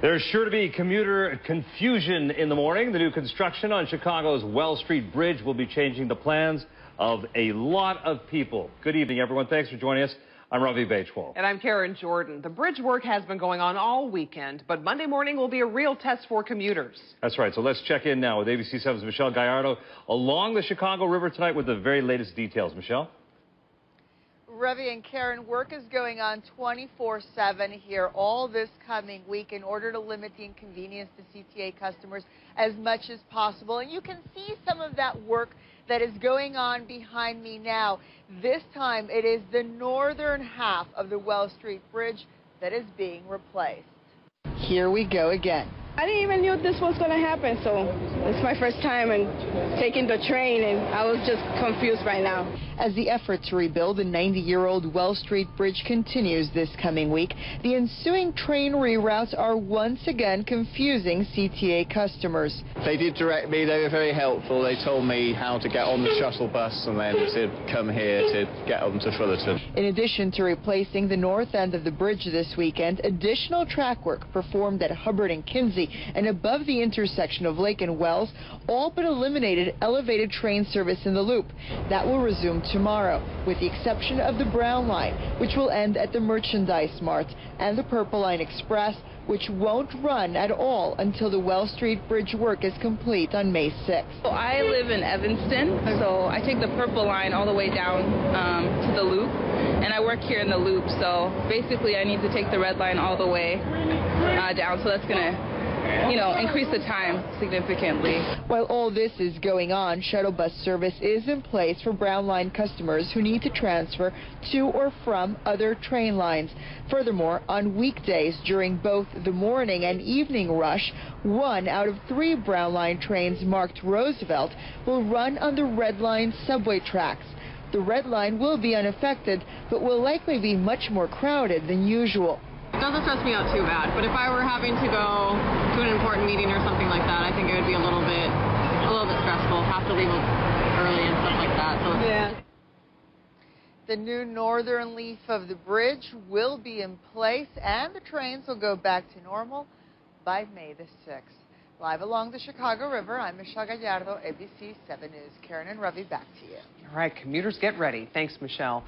There's sure to be commuter confusion in the morning. The new construction on Chicago's Wells Street Bridge will be changing the plans of a lot of people. Good evening, everyone. Thanks for joining us. I'm Ravi Baichwal. And I'm Karen Jordan. The bridge work has been going on all weekend, but Monday morning will be a real test for commuters. That's right. So let's check in now with ABC 7's Michelle Gallardo along the Chicago River tonight with the very latest details. Michelle? Ravi and Karen, work is going on 24-7 here all this coming week in order to limit the inconvenience to CTA customers as much as possible. And you can see some of that work that is going on behind me now. This time it is the northern half of the Wells Street Bridge that is being replaced. Here we go again. I didn't even know this was going to happen, so it's my first time and taking the train, and I was just confused right now. As the effort to rebuild the 90-year-old Wells Street Bridge continues this coming week, the ensuing train reroutes are once again confusing CTA customers. They did direct me. They were very helpful. They told me how to get on the shuttle bus and then to come here to get on to Fullerton. In addition to replacing the north end of the bridge this weekend, additional track work performed at Hubbard and Kinzie and above the intersection of Lake and Wells all but eliminated elevated train service in the loop. That will resume tomorrow, with the exception of the Brown Line, which will end at the Merchandise Mart, and the Purple Line Express, which won't run at all until the Wells Street Bridge work is complete on May 6th. So I live in Evanston, so I take the Purple Line all the way down um, to the Loop, and I work here in the Loop, so basically I need to take the Red Line all the way uh, down, so that's going to you know, increase the time significantly. While all this is going on, shuttle bus service is in place for Brown Line customers who need to transfer to or from other train lines. Furthermore, on weekdays during both the morning and evening rush, one out of three Brown Line trains marked Roosevelt will run on the Red Line subway tracks. The Red Line will be unaffected, but will likely be much more crowded than usual. It doesn't stress me out too bad, but if I were having to go to an important meeting or something like that, I think it would be a little bit, a little bit stressful. Have to leave early and stuff like that. So yeah. The new northern leaf of the bridge will be in place, and the trains will go back to normal by May the 6th. Live along the Chicago River, I'm Michelle Gallardo, ABC 7 News. Karen and Ravi, back to you. All right, commuters, get ready. Thanks, Michelle.